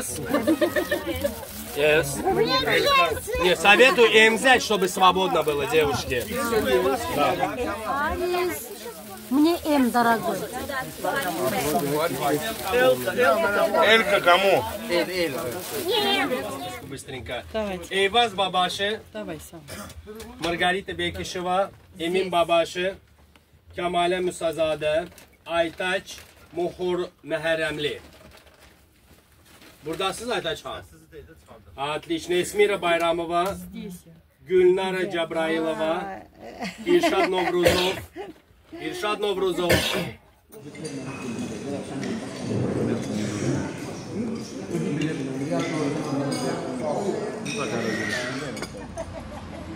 Yes? Yes. Не, советую М взять, чтобы свободно было, девушки. Мне М дорогой. Элька кому? Быстренько. Давайте. Эйваз Бабаши, Давай сам. Margarita Bekişova, Emin Babaşı, Kemale Musazade, Aytaç Muhur Meheremli. Buradasınız Aytaç Han? Отлично. Эсмира Байрамова, Гюльнара Джабраилова, Иршад Новрузов, Иршад Новрузов.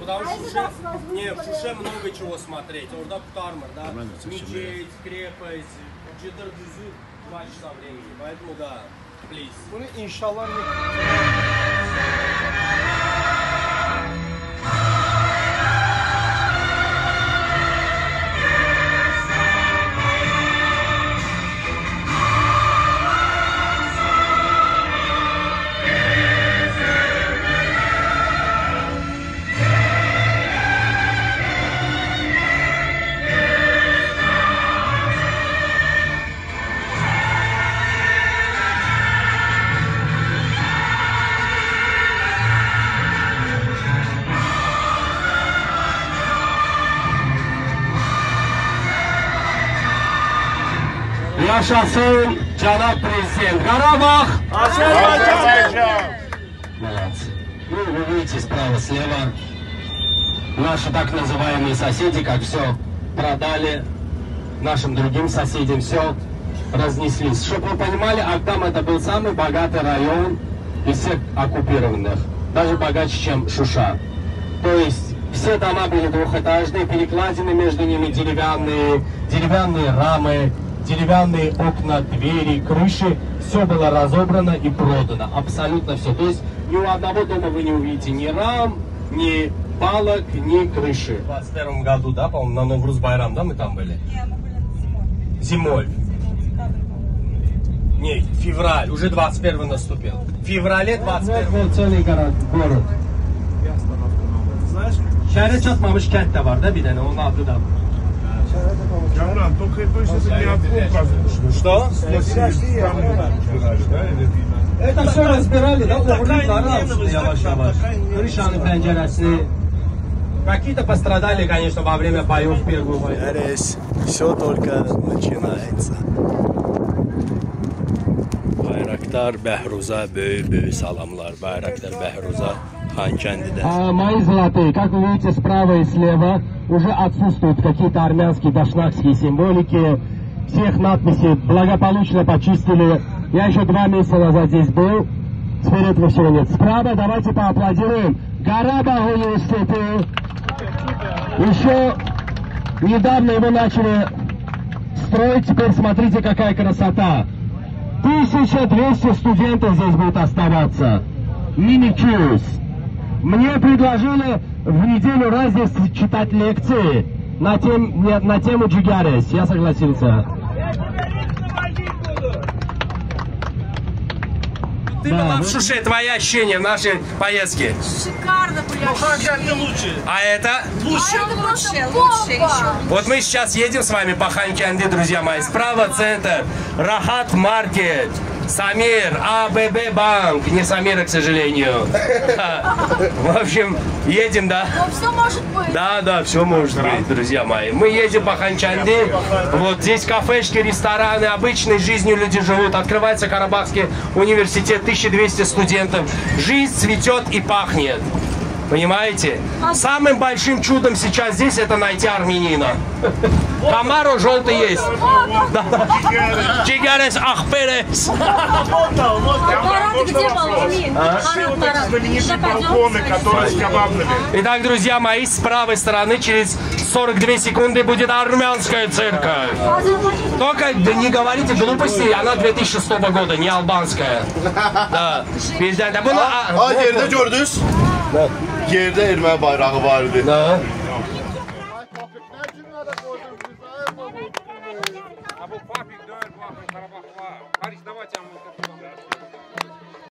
Потому что в Шуше, не, в Шуше много чего смотреть. Орда Птармар, да, мечеть, крепость, Джидр Дюзю, два часа времени. Поэтому да, Please. Bunu inşallah... Yaşasın Cenab Президент. Карабах! Azerbaycan. Молодцы. Ну, вы видите справа, слева наши так называемые соседи, как все продали нашим другим соседям, все разнеслись. Чтобы вы понимали, Агдам это был самый богатый район из всех оккупированных, даже богаче, чем Шуша. То есть все дома были двухэтажные, перекладины между ними деревянные, деревянные рамы, деревянные окна, двери, крыши. Все было разобрано и продано. Абсолютно все. То есть ни у одного дома вы не увидите ни рам, ни балок, ни крыши. В 21 году, да, по-моему, на Новрус Байрам, да, мы там были? Зимой. Не, февраль, уже 21 наступил. В феврале 21 Вот целый город, город. Şehre çatmamış kent de var da bir tane onun adı da. Kamran, только точно не откуда Что? Это все разбирали, да, углы таралось yavaş-yavaş. Крышаны, пенджересini. Какие-то пострадали, конечно, во время боев в Первую войну. Здесь все только начинается. Bayraktar Behruza böyük-böyük salamlar. Bayraktar Behruza. А мои золотые, как вы видите, справа и слева уже отсутствуют какие-то армянские дашнакские символики. Всех надписи благополучно почистили. Я еще два месяца назад здесь был. Теперь этого всего нет. Справа давайте поаплодируем. Гараба университету. Еще недавно его начали строить. Теперь смотрите, какая красота. 1200 студентов здесь будут оставаться. Мини-кьюз. Мне предложили в неделю раз здесь читать лекции на, тем, не- на тему Джигарес. Я согласился. Ты была в Шуше, твои ощущения в нашей поездке. Шикарно, блядь. А это? Лучше, лучше, лучше еще. Вот мы сейчас едем с вами по Ханкянде, друзья мои. Справа центр, Рахат Маркет, Самир, АББ Банк. Не Самира, к сожалению. В общем, едем, да? Ну, все может быть. Да, да, все может быть, друзья мои. Мы едем по Ханчанде. Вот здесь кафешки, рестораны, обычной жизнью люди живут. Открывается Карабахский университет, 1200 студентов. Жизнь цветет и пахнет. Понимаете? Самым большим чудом сейчас здесь это найти армянина. Камаро желтый есть. Чигарес Ахперес. А? Итак, друзья мои, с правой стороны через 42 секунды будет армянская церковь. Только не говорите глупостей, она 2006 года, не албанская. Да. Bizden Nə? Yerdə erməni bayrağı var idi. Nə?